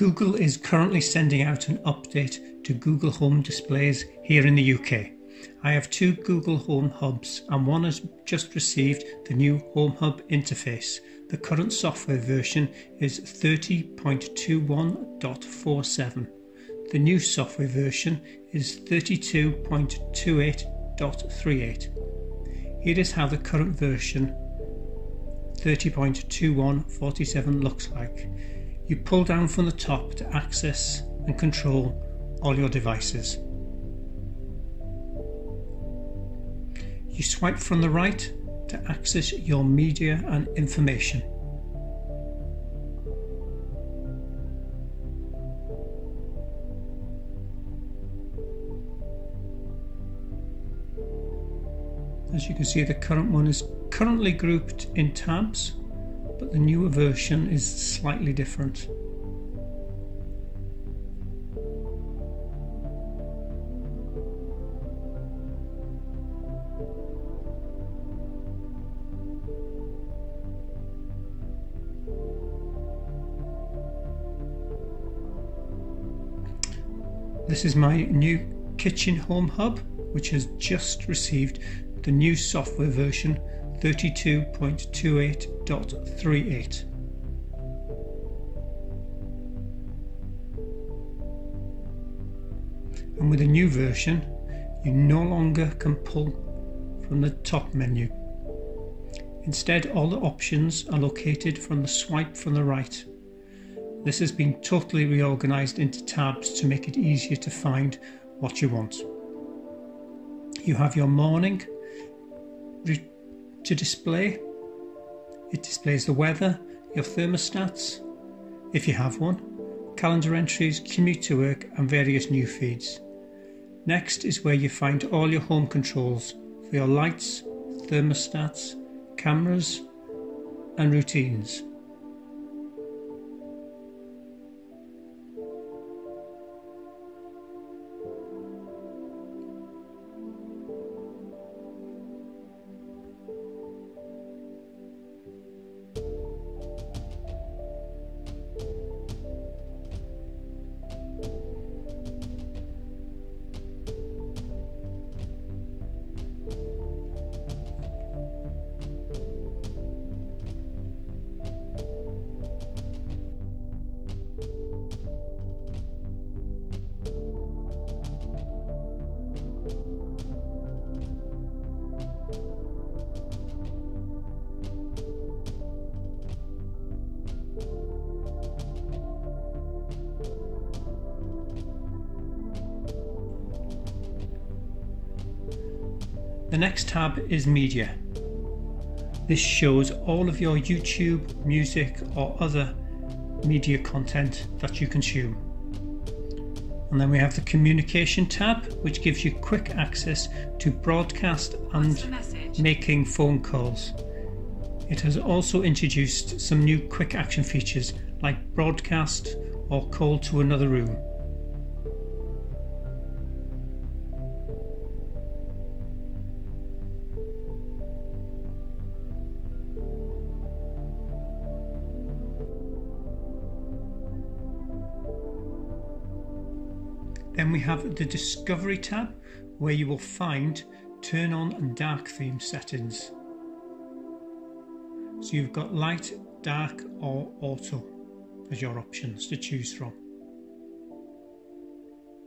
Google is currently sending out an update to Google Home displays here in the UK. I have two Google Home Hubs and one has just received the new Home Hub interface. The current software version is 30.21.47. The new software version is 32.28.38. Here is how the current version 30.2147 looks like. You pull down from the top to access and control all your devices. You swipe from the right to access your media and information. As you can see the current one is currently grouped in tabs but the newer version is slightly different. This is my new kitchen home hub which has just received the new software version 32.28.38. And with a new version, you no longer can pull from the top menu. Instead, all the options are located from the swipe from the right. This has been totally reorganized into tabs to make it easier to find what you want. You have your morning, to display. It displays the weather, your thermostats, if you have one, calendar entries, commute to work, and various new feeds. Next is where you find all your home controls for your lights, thermostats, cameras, and routines. The next tab is Media. This shows all of your YouTube, music or other media content that you consume. And then we have the Communication tab which gives you quick access to broadcast and making phone calls. It has also introduced some new quick action features like broadcast or call to another room. Then we have the Discovery tab where you will find turn on and dark theme settings. So you've got light, dark or auto as your options to choose from.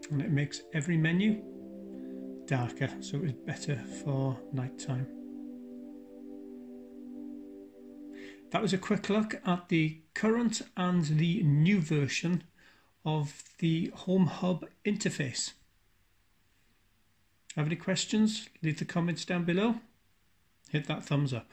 And it makes every menu darker so it is better for night time. That was a quick look at the current and the new version of the Home Hub interface. Have any questions? Leave the comments down below. Hit that thumbs up.